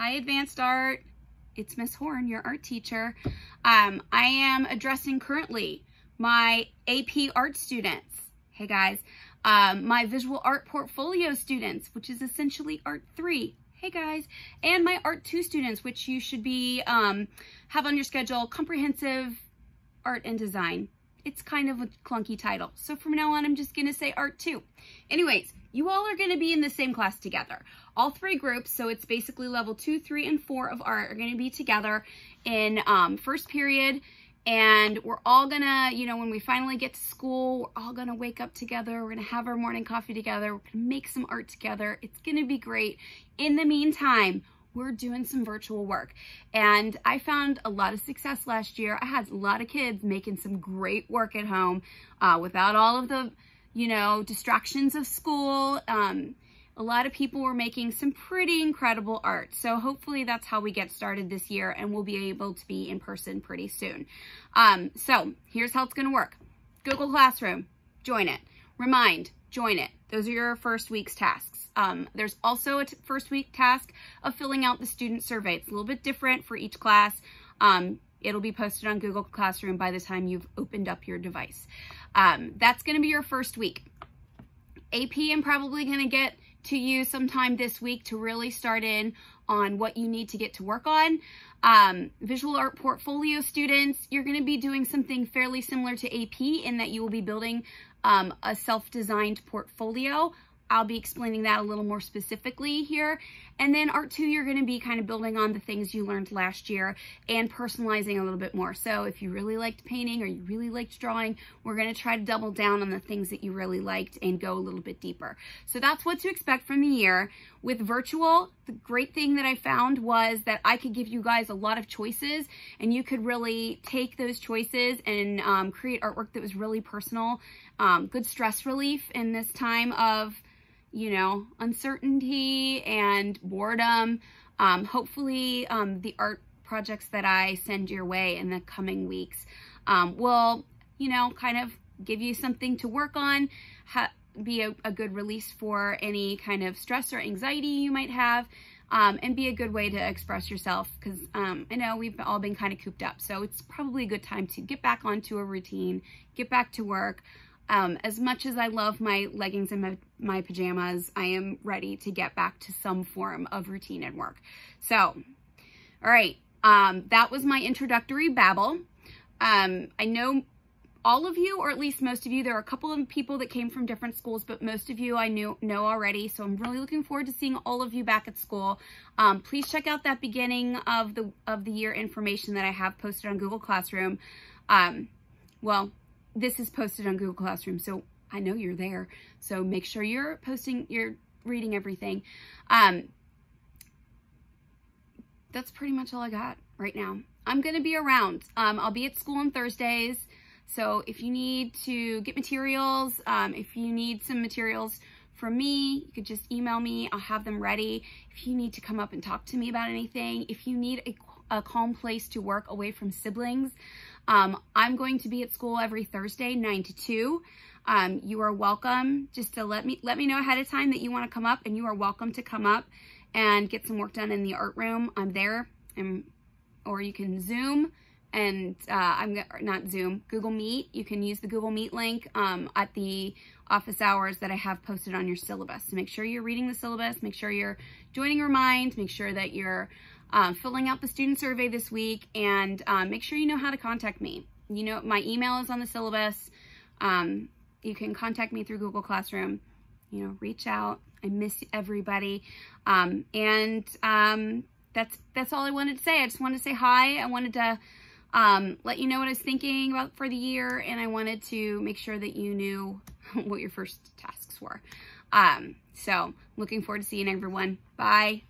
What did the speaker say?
Hi, Advanced Art. It's Miss Horn, your art teacher. Um, I am addressing currently my AP art students. Hey guys, um, my visual art portfolio students, which is essentially art three. Hey guys, and my art two students, which you should be, um, have on your schedule, comprehensive art and design. It's kind of a clunky title. So from now on, I'm just gonna say art two. Anyways, you all are going to be in the same class together. All three groups, so it's basically level two, three, and four of art are going to be together in um, first period. And we're all going to, you know, when we finally get to school, we're all going to wake up together. We're going to have our morning coffee together. We're going to make some art together. It's going to be great. In the meantime, we're doing some virtual work. And I found a lot of success last year. I had a lot of kids making some great work at home uh, without all of the you know, distractions of school. Um, a lot of people were making some pretty incredible art. So hopefully that's how we get started this year and we'll be able to be in person pretty soon. Um, so here's how it's going to work. Google Classroom, join it. Remind, join it. Those are your first week's tasks. Um, there's also a first week task of filling out the student survey. It's a little bit different for each class. Um, it'll be posted on Google Classroom by the time you've opened up your device. Um, that's going to be your first week. AP, I'm probably going to get to you sometime this week to really start in on what you need to get to work on. Um, visual art portfolio students, you're going to be doing something fairly similar to AP in that you will be building um, a self-designed portfolio I'll be explaining that a little more specifically here. And then art two, you're gonna be kind of building on the things you learned last year and personalizing a little bit more. So if you really liked painting or you really liked drawing, we're gonna try to double down on the things that you really liked and go a little bit deeper. So that's what to expect from the year. With virtual, the great thing that I found was that I could give you guys a lot of choices and you could really take those choices and um, create artwork that was really personal, um, good stress relief in this time of you know, uncertainty and boredom. Um, hopefully um, the art projects that I send your way in the coming weeks um, will, you know, kind of give you something to work on, be a, a, good release for any kind of stress or anxiety you might have, um, and be a good way to express yourself because um, I know we've all been kind of cooped up. So it's probably a good time to get back onto a routine, get back to work. Um, as much as I love my leggings and my, my pajamas, I am ready to get back to some form of routine and work. So, all right, um, that was my introductory babble. Um, I know all of you, or at least most of you, there are a couple of people that came from different schools, but most of you I knew know already. So I'm really looking forward to seeing all of you back at school. Um, please check out that beginning of the of the year information that I have posted on Google Classroom. Um, well, this is posted on Google Classroom, so I know you're there. So make sure you're posting, you're reading everything. Um, that's pretty much all I got right now. I'm going to be around. Um, I'll be at school on Thursdays. So if you need to get materials, um, if you need some materials from me, you could just email me. I'll have them ready. If you need to come up and talk to me about anything, if you need a a calm place to work away from siblings. Um, I'm going to be at school every Thursday, 9 to 2. Um, you are welcome just to let me let me know ahead of time that you want to come up and you are welcome to come up and get some work done in the art room. I'm there and or you can Zoom and uh, I'm not Zoom, Google Meet. You can use the Google Meet link um, at the office hours that I have posted on your syllabus. So make sure you're reading the syllabus, make sure you're joining Remind, make sure that you're um, filling out the student survey this week, and um, make sure you know how to contact me. You know, my email is on the syllabus. Um, you can contact me through Google Classroom. You know, reach out. I miss everybody. Um, and um, that's that's all I wanted to say. I just wanted to say hi. I wanted to um, let you know what I was thinking about for the year, and I wanted to make sure that you knew what your first tasks were. So looking forward to seeing everyone. Bye.